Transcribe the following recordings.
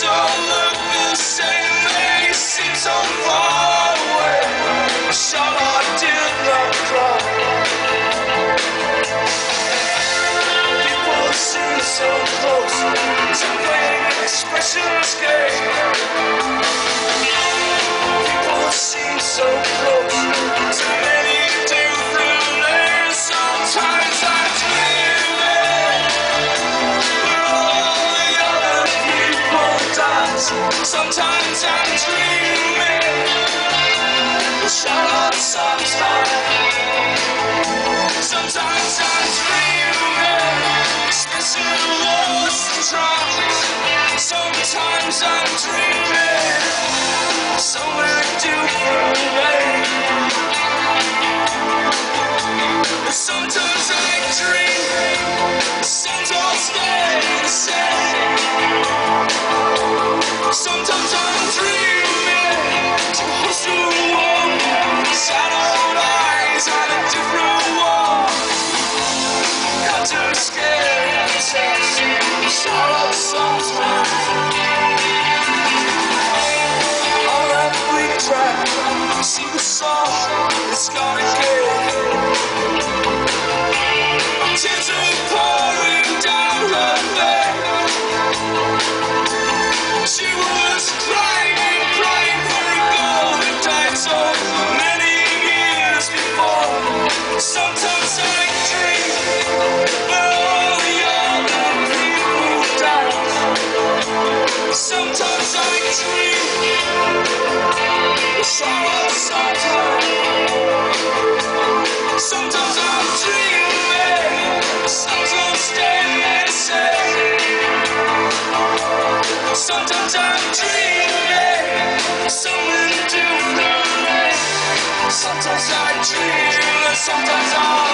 the same so far away. I did not cry. People seem so close to pain expressions gay. Sometimes I'm dreaming. Shadows songs. See the song, Sometimes I dream. Charlotte sometimes Sometimes I'm dreaming. Sometimes Sometimes I'm dreaming. Sometimes I dream Sometimes I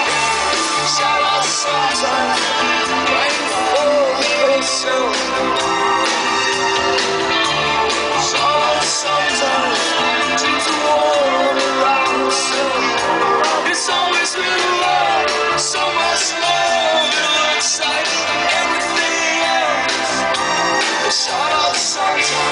sorry, sorry.